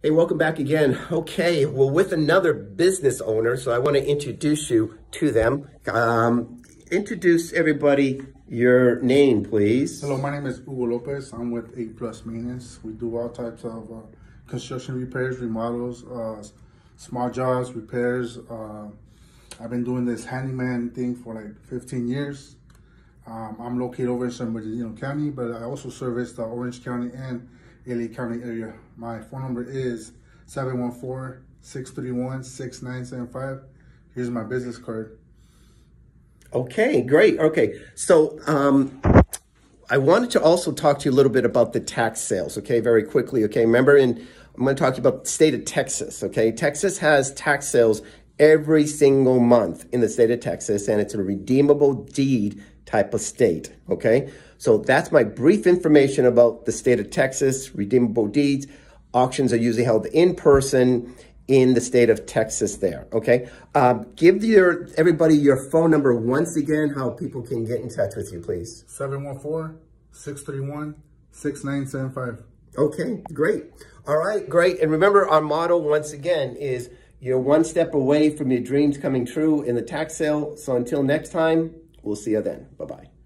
Hey, welcome back again. Okay, well, with another business owner, so I want to introduce you to them. Um, introduce everybody your name, please. Hello, my name is Hugo Lopez. I'm with 8 Plus Maintenance. We do all types of uh, construction repairs, remodels, uh, small jobs, repairs. Uh, I've been doing this handyman thing for like 15 years. Um, I'm located over in San Bernardino County, but I also service the Orange County and LA County area. My phone number is 714-631-6975. Here's my business card. Okay, great. Okay, so um, I wanted to also talk to you a little bit about the tax sales, okay, very quickly, okay? Remember, in, I'm going to talk to you about the state of Texas, okay? Texas has tax sales every single month in the state of Texas, and it's a redeemable deed type of state, okay? So that's my brief information about the state of Texas, redeemable deeds. Auctions are usually held in person in the state of Texas there, okay? Um, give your everybody your phone number once again, how people can get in touch with you, please. 714-631-6975. Okay, great. All right, great. And remember, our motto, once again, is you're one step away from your dreams coming true in the tax sale. So until next time, we'll see you then. Bye-bye.